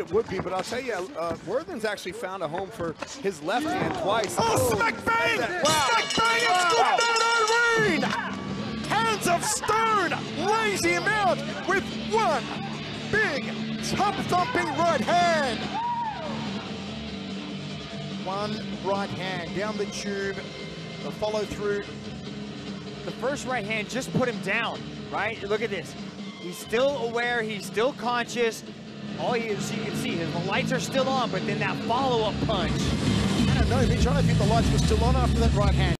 It would be, but I'll tell you, uh, Worthen's actually found a home for his left hand twice. Oh, smack bang! Wow. Smack bang! It's Wow. good Rain! Hands of stone lays him out with one big tub thumping right hand. One right hand down the tube, the follow through. The first right hand just put him down, right? Look at this. He's still aware, he's still conscious. All you, so you can see, the lights are still on, but then that follow-up punch. I don't know, Mitch, I don't think the lights were still on after that right hand.